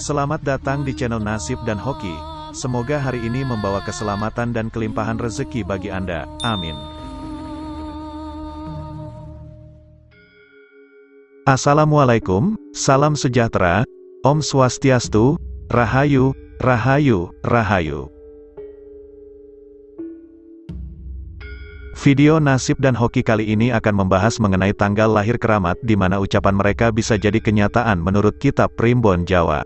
Selamat datang di channel Nasib dan Hoki. Semoga hari ini membawa keselamatan dan kelimpahan rezeki bagi Anda. Amin. Assalamualaikum, salam sejahtera, Om Swastiastu, Rahayu, Rahayu, Rahayu. Video Nasib dan Hoki kali ini akan membahas mengenai tanggal lahir keramat di mana ucapan mereka bisa jadi kenyataan menurut kitab Primbon Jawa.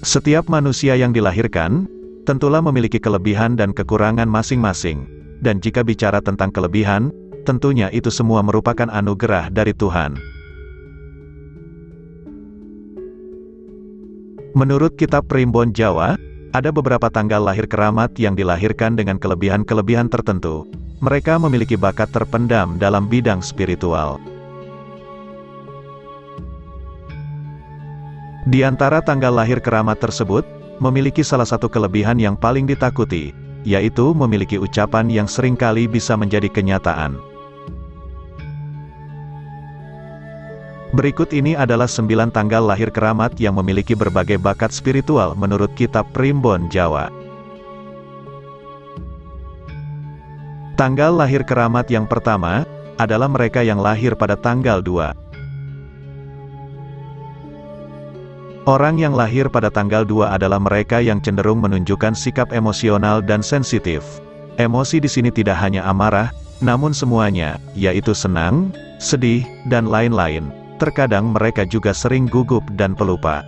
Setiap manusia yang dilahirkan, tentulah memiliki kelebihan dan kekurangan masing-masing. Dan jika bicara tentang kelebihan, tentunya itu semua merupakan anugerah dari Tuhan. Menurut kitab Primbon Jawa, ada beberapa tanggal lahir keramat yang dilahirkan dengan kelebihan-kelebihan tertentu. Mereka memiliki bakat terpendam dalam bidang spiritual. Di antara tanggal lahir keramat tersebut, memiliki salah satu kelebihan yang paling ditakuti, yaitu memiliki ucapan yang sering kali bisa menjadi kenyataan. Berikut ini adalah sembilan tanggal lahir keramat yang memiliki berbagai bakat spiritual menurut kitab Primbon Jawa. Tanggal lahir keramat yang pertama, adalah mereka yang lahir pada tanggal 2. Orang yang lahir pada tanggal 2 adalah mereka yang cenderung menunjukkan sikap emosional dan sensitif. Emosi di sini tidak hanya amarah, namun semuanya, yaitu senang, sedih, dan lain-lain. Terkadang mereka juga sering gugup dan pelupa.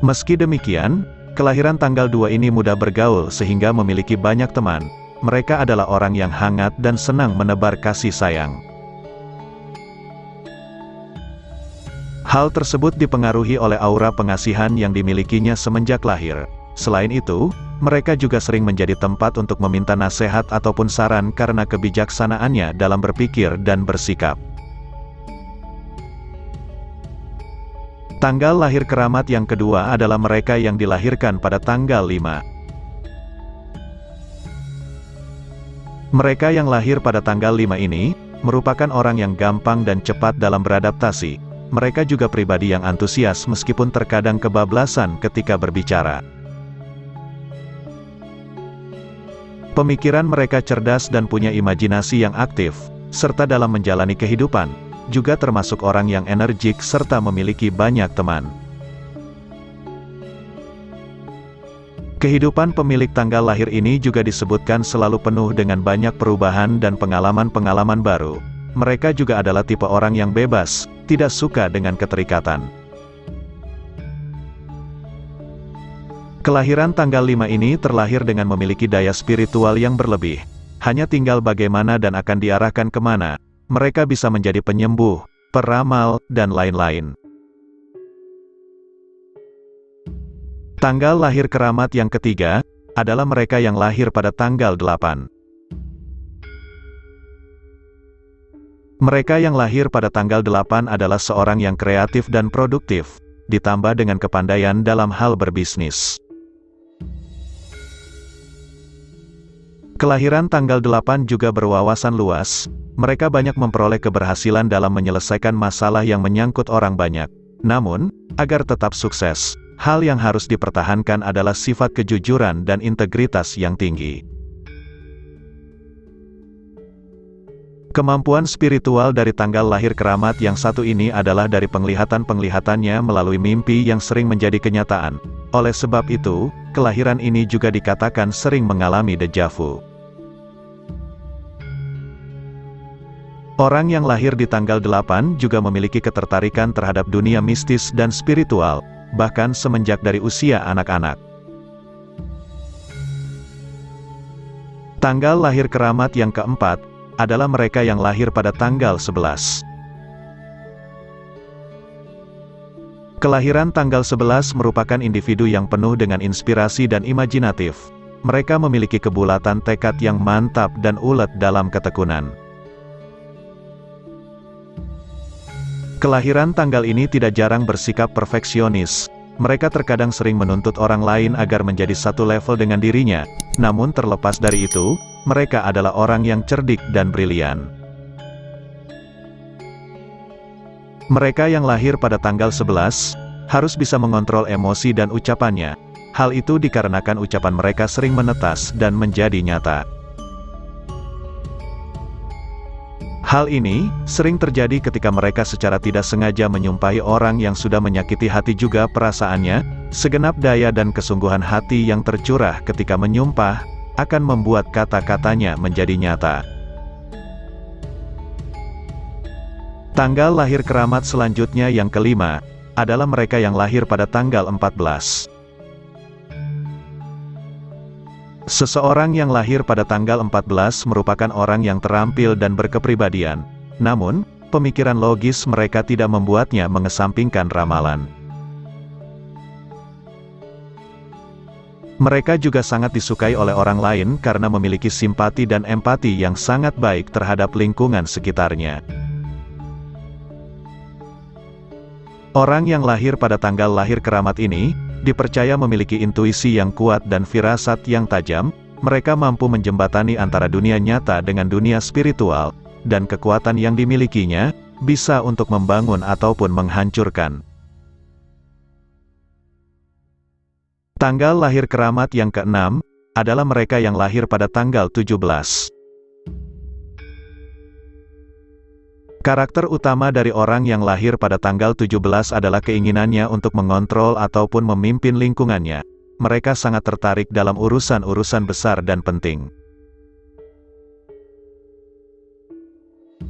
Meski demikian, kelahiran tanggal 2 ini mudah bergaul sehingga memiliki banyak teman. Mereka adalah orang yang hangat dan senang menebar kasih sayang. Hal tersebut dipengaruhi oleh aura pengasihan yang dimilikinya semenjak lahir. Selain itu, mereka juga sering menjadi tempat untuk meminta nasihat ataupun saran karena kebijaksanaannya dalam berpikir dan bersikap. Tanggal lahir keramat yang kedua adalah mereka yang dilahirkan pada tanggal 5. Mereka yang lahir pada tanggal 5 ini, merupakan orang yang gampang dan cepat dalam beradaptasi, mereka juga pribadi yang antusias meskipun terkadang kebablasan ketika berbicara. Pemikiran mereka cerdas dan punya imajinasi yang aktif, serta dalam menjalani kehidupan, juga termasuk orang yang energik serta memiliki banyak teman. Kehidupan pemilik tanggal lahir ini juga disebutkan selalu penuh dengan banyak perubahan dan pengalaman-pengalaman baru. Mereka juga adalah tipe orang yang bebas, tidak suka dengan keterikatan. Kelahiran tanggal 5 ini terlahir dengan memiliki daya spiritual yang berlebih. Hanya tinggal bagaimana dan akan diarahkan ke mana. Mereka bisa menjadi penyembuh, peramal, dan lain-lain. Tanggal lahir keramat yang ketiga, adalah mereka yang lahir pada tanggal 8. Mereka yang lahir pada tanggal 8 adalah seorang yang kreatif dan produktif, ditambah dengan kepandaian dalam hal berbisnis. Kelahiran tanggal 8 juga berwawasan luas, mereka banyak memperoleh keberhasilan dalam menyelesaikan masalah yang menyangkut orang banyak. Namun, agar tetap sukses, hal yang harus dipertahankan adalah sifat kejujuran dan integritas yang tinggi. Kemampuan spiritual dari tanggal lahir keramat yang satu ini adalah dari penglihatan-penglihatannya melalui mimpi yang sering menjadi kenyataan. Oleh sebab itu, kelahiran ini juga dikatakan sering mengalami dejavu. Orang yang lahir di tanggal 8 juga memiliki ketertarikan terhadap dunia mistis dan spiritual, bahkan semenjak dari usia anak-anak. Tanggal lahir keramat yang keempat, adalah mereka yang lahir pada tanggal 11. Kelahiran tanggal 11 merupakan individu yang penuh dengan inspirasi dan imajinatif. Mereka memiliki kebulatan tekad yang mantap dan ulet dalam ketekunan. Kelahiran tanggal ini tidak jarang bersikap perfeksionis. mereka terkadang sering menuntut orang lain agar menjadi satu level dengan dirinya, namun terlepas dari itu, mereka adalah orang yang cerdik dan brilian. Mereka yang lahir pada tanggal 11, harus bisa mengontrol emosi dan ucapannya. Hal itu dikarenakan ucapan mereka sering menetas dan menjadi nyata. Hal ini, sering terjadi ketika mereka secara tidak sengaja menyumpahi orang yang sudah menyakiti hati juga perasaannya, segenap daya dan kesungguhan hati yang tercurah ketika menyumpah, akan membuat kata-katanya menjadi nyata. Tanggal lahir keramat selanjutnya yang kelima, adalah mereka yang lahir pada tanggal 14. Seseorang yang lahir pada tanggal 14 merupakan orang yang terampil dan berkepribadian. Namun, pemikiran logis mereka tidak membuatnya mengesampingkan ramalan. Mereka juga sangat disukai oleh orang lain karena memiliki simpati dan empati yang sangat baik terhadap lingkungan sekitarnya. Orang yang lahir pada tanggal lahir keramat ini, dipercaya memiliki intuisi yang kuat dan firasat yang tajam, mereka mampu menjembatani antara dunia nyata dengan dunia spiritual, dan kekuatan yang dimilikinya, bisa untuk membangun ataupun menghancurkan. Tanggal lahir keramat yang keenam, adalah mereka yang lahir pada tanggal 17. Karakter utama dari orang yang lahir pada tanggal 17 adalah keinginannya untuk mengontrol ataupun memimpin lingkungannya. Mereka sangat tertarik dalam urusan-urusan besar dan penting.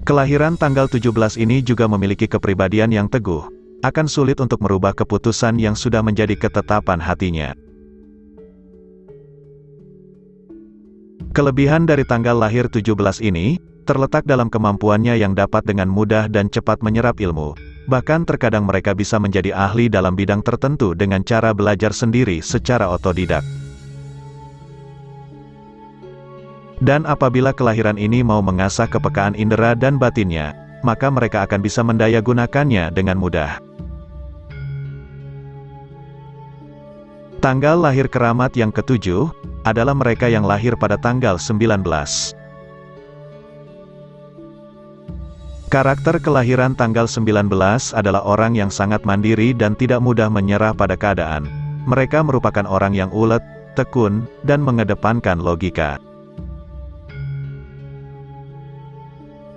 Kelahiran tanggal 17 ini juga memiliki kepribadian yang teguh, akan sulit untuk merubah keputusan yang sudah menjadi ketetapan hatinya. Kelebihan dari tanggal lahir 17 ini, terletak dalam kemampuannya yang dapat dengan mudah dan cepat menyerap ilmu. Bahkan terkadang mereka bisa menjadi ahli dalam bidang tertentu dengan cara belajar sendiri secara otodidak. Dan apabila kelahiran ini mau mengasah kepekaan indera dan batinnya, maka mereka akan bisa mendaya gunakannya dengan mudah. Tanggal lahir keramat yang ketujuh, adalah mereka yang lahir pada tanggal 19. Karakter kelahiran tanggal 19 adalah orang yang sangat mandiri dan tidak mudah menyerah pada keadaan. Mereka merupakan orang yang ulet, tekun, dan mengedepankan logika.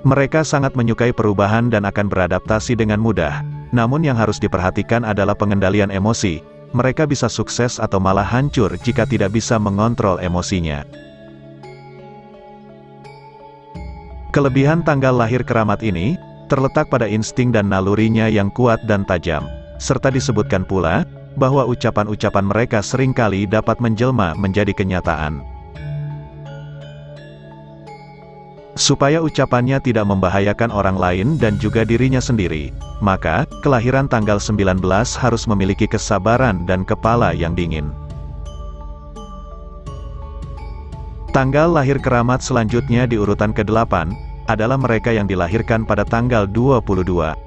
Mereka sangat menyukai perubahan dan akan beradaptasi dengan mudah. Namun yang harus diperhatikan adalah pengendalian emosi. Mereka bisa sukses atau malah hancur jika tidak bisa mengontrol emosinya. Kelebihan tanggal lahir keramat ini, terletak pada insting dan nalurinya yang kuat dan tajam. Serta disebutkan pula, bahwa ucapan-ucapan mereka sering kali dapat menjelma menjadi kenyataan. Supaya ucapannya tidak membahayakan orang lain dan juga dirinya sendiri, maka, kelahiran tanggal 19 harus memiliki kesabaran dan kepala yang dingin. Tanggal lahir keramat selanjutnya di urutan ke-8, adalah mereka yang dilahirkan pada tanggal 22.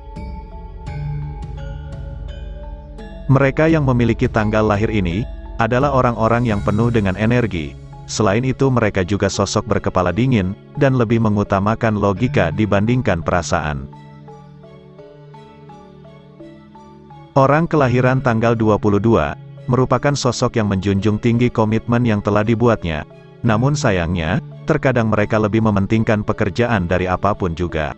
Mereka yang memiliki tanggal lahir ini, adalah orang-orang yang penuh dengan energi. Selain itu mereka juga sosok berkepala dingin, dan lebih mengutamakan logika dibandingkan perasaan. Orang kelahiran tanggal 22, merupakan sosok yang menjunjung tinggi komitmen yang telah dibuatnya. Namun sayangnya, terkadang mereka lebih mementingkan pekerjaan dari apa pun juga.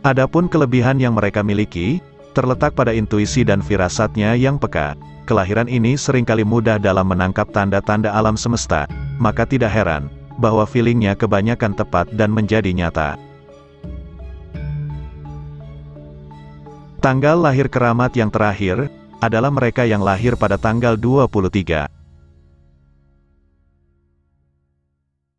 Adapun kelebihan yang mereka miliki, terletak pada intuisi dan firasatnya yang peka. Kelahiran ini sering kali mudah dalam menangkap tanda-tanda alam semesta, maka tidak heran, bahwa feelingnya kebanyakan tepat dan menjadi nyata. Tanggal lahir keramat yang terakhir, adalah mereka yang lahir pada tanggal 23.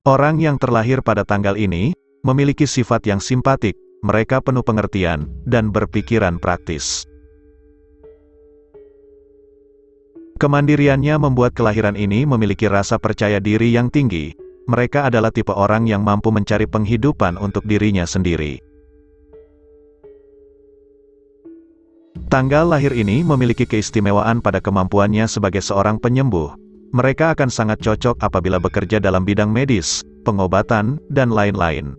Orang yang terlahir pada tanggal ini, memiliki sifat yang simpatik, mereka penuh pengertian, dan berpikiran praktis. Kemandiriannya membuat kelahiran ini memiliki rasa percaya diri yang tinggi, mereka adalah tipe orang yang mampu mencari penghidupan untuk dirinya sendiri. Tanggal lahir ini memiliki keistimewaan pada kemampuannya sebagai seorang penyembuh. Mereka akan sangat cocok apabila bekerja dalam bidang medis, pengobatan, dan lain-lain.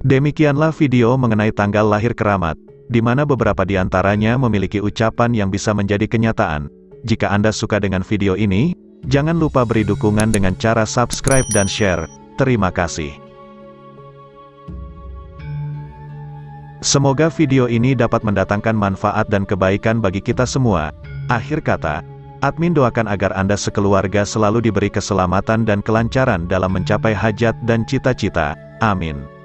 Demikianlah video mengenai tanggal lahir keramat, di mana beberapa di antaranya memiliki ucapan yang bisa menjadi kenyataan. Jika Anda suka dengan video ini, jangan lupa beri dukungan dengan cara subscribe dan share. Terima kasih. Semoga video ini dapat mendatangkan manfaat dan kebaikan bagi kita semua. Akhir kata, admin doakan agar Anda sekeluarga selalu diberi keselamatan dan kelancaran dalam mencapai hajat dan cita-cita. Amin.